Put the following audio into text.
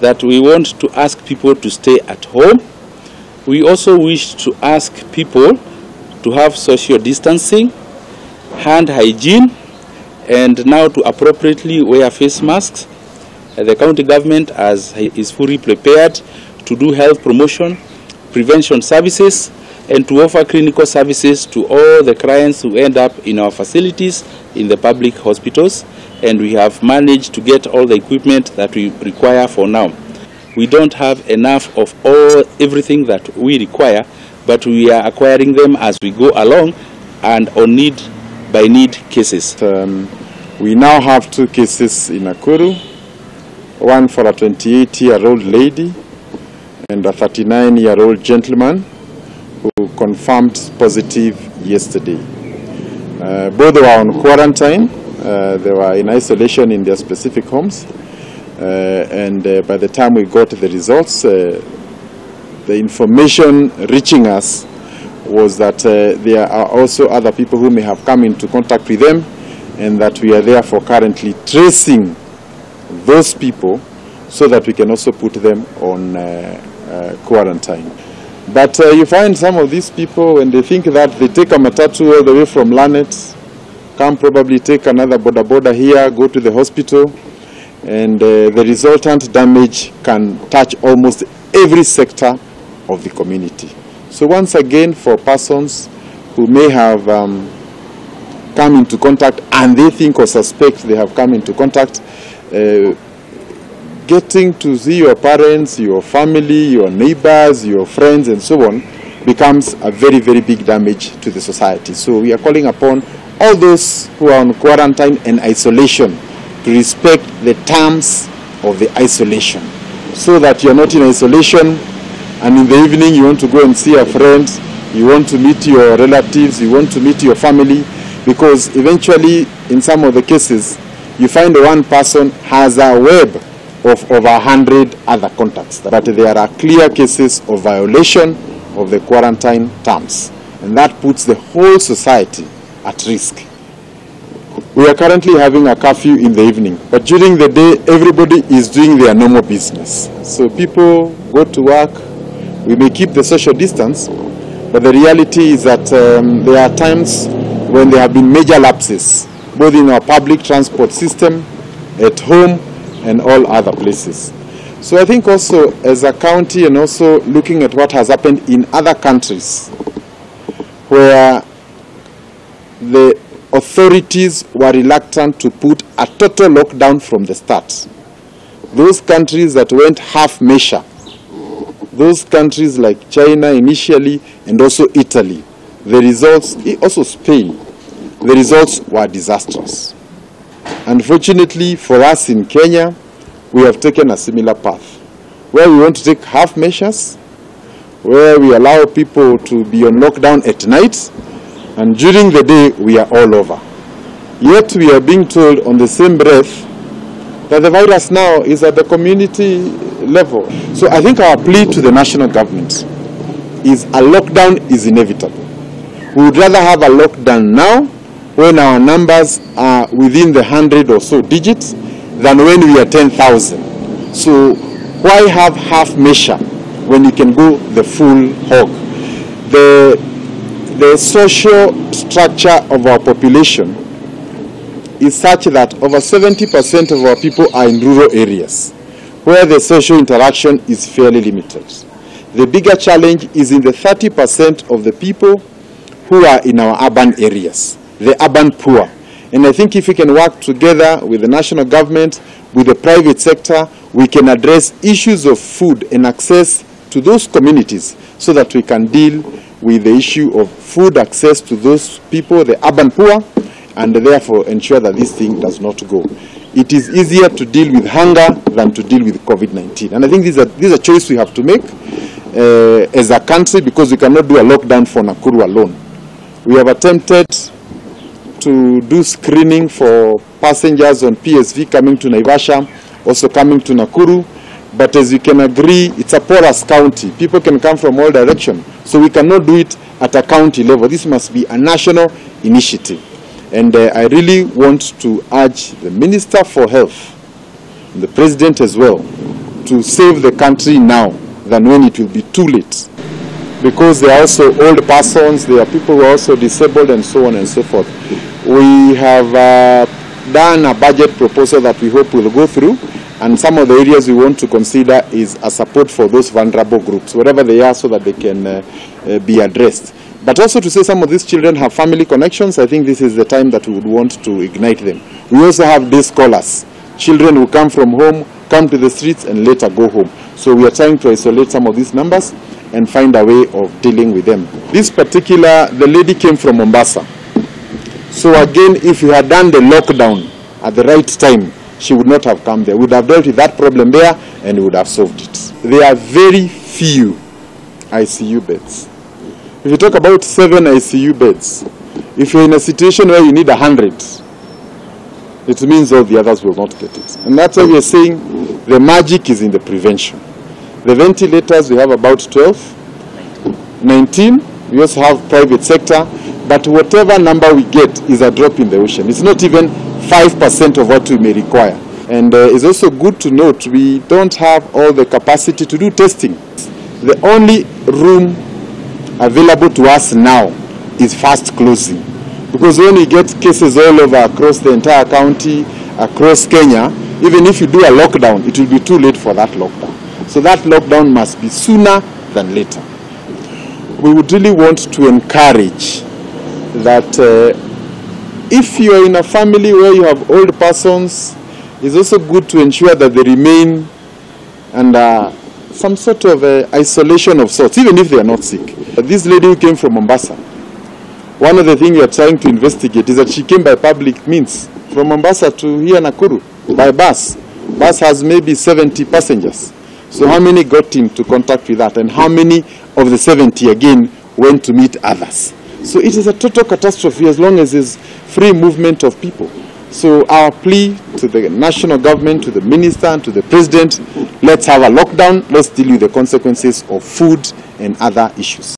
that we want to ask people to stay at home. We also wish to ask people to have social distancing, hand hygiene, and now to appropriately wear face masks. Uh, The county government has, is fully prepared to do health promotion, prevention services, and to offer clinical services to all the clients who end up in our facilities in the public hospitals. And we have managed to get all the equipment that we require for now. We don't have enough of all everything that we require, but we are acquiring them as we go along and on need by need cases. Um, we now have two cases in Nakuru, one for a 28-year-old lady and a 39-year-old gentleman who confirmed positive yesterday. Uh, both were on quarantine. Uh, they were in isolation in their specific homes. Uh, and uh, by the time we got the results, uh, the information reaching us was that uh, there are also other people who may have come into contact with them and that we are therefore currently tracing those people so that we can also put them on quarantine. But uh, you find some of these people when they think that they take a matatu all the way from Lanet, come probably take another boda boda here, go to the hospital, and uh, the resultant damage can touch almost every sector of the community. So once again, for persons who may have um, come into contact and they think or suspect they have come into contact, uh, getting to see your parents, your family, your neighbors, your friends, and so on becomes a very, very big damage to the society. So we are calling upon all those who are on quarantine and isolation to respect the terms of the isolation so that you're not in isolation and in the evening you want to go and see your friends, you want to meet your relatives, you want to meet your family because eventually in some of the cases you find one person has a web of over 100 other contacts. But there are clear cases of violation of the quarantine terms. And that puts the whole society at risk. We are currently having a curfew in the evening, but during the day, everybody is doing their normal business. So people go to work, we may keep the social distance, but the reality is that um, there are times when there have been major lapses, both in our public transport system, at home, and all other places. So I think also as a county and also looking at what has happened in other countries where the authorities were reluctant to put a total lockdown from the start. Those countries that went half measure, those countries like China initially and also Italy, the results, also Spain, the results were disastrous. Unfortunately for us in Kenya, we have taken a similar path, where we want to take half measures, where we allow people to be on lockdown at night, and during the day we are all over. Yet we are being told on the same breath that the virus now is at the community level. So I think our plea to the national government is a lockdown is inevitable. We would rather have a lockdown now when our numbers are within the hundred or so digits than when we are 10,000. So why have half measure when you can go the full hog? The, the social structure of our population is such that over 70% of our people are in rural areas where the social interaction is fairly limited. The bigger challenge is in the 30% of the people who are in our urban areas, the urban poor. And I think if we can work together with the national government, with the private sector, we can address issues of food and access to those communities so that we can deal with the issue of food access to those people, the urban poor, and therefore ensure that this thing does not go. It is easier to deal with hunger than to deal with COVID-19. And I think this is a, this is a choice we have to make uh, as a country because we cannot do a lockdown for Nakuru alone. We have attempted to do screening for passengers on PSV coming to Naivasha, also coming to Nakuru. But as you can agree, it's a porous county. People can come from all directions. So we cannot do it at a county level. This must be a national initiative. And uh, I really want to urge the Minister for Health, and the President as well, to save the country now than when it will be too late. Because they are also old persons, there are people who are also disabled and so on and so forth. We have uh, done a budget proposal that we hope will go through and some of the areas we want to consider is a support for those vulnerable groups, wherever they are, so that they can uh, uh, be addressed. But also to say some of these children have family connections, I think this is the time that we would want to ignite them. We also have day scholars, children who come from home, come to the streets and later go home. So we are trying to isolate some of these numbers and find a way of dealing with them. This particular, the lady came from Mombasa. So again, if you had done the lockdown at the right time, she would not have come there. We would have dealt with that problem there and we would have solved it. There are very few ICU beds. If you talk about seven ICU beds, if you're in a situation where you need a hundred, it means all the others will not get it. And that's why we are saying the magic is in the prevention. The ventilators, we have about 12, 19. We also have private sector, but whatever number we get is a drop in the ocean. It's not even 5% of what we may require. And uh, it's also good to note we don't have all the capacity to do testing. The only room available to us now is fast closing. Because when you get cases all over across the entire county, across Kenya, even if you do a lockdown, it will be too late for that lockdown. So that lockdown must be sooner than later. We would really want to encourage that uh, if you are in a family where you have old persons, it's also good to ensure that they remain under some sort of uh, isolation of sorts, even if they are not sick. This lady who came from Mombasa, one of the things we are trying to investigate is that she came by public means from Mombasa to here Nakuru by bus. Bus has maybe 70 passengers. So how many got into contact with that and how many of the 70 again went to meet others? So it is a total catastrophe as long as there's free movement of people. So our plea to the national government, to the minister and to the president, let's have a lockdown, let's deal with the consequences of food and other issues.